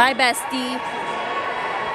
Bye, bestie.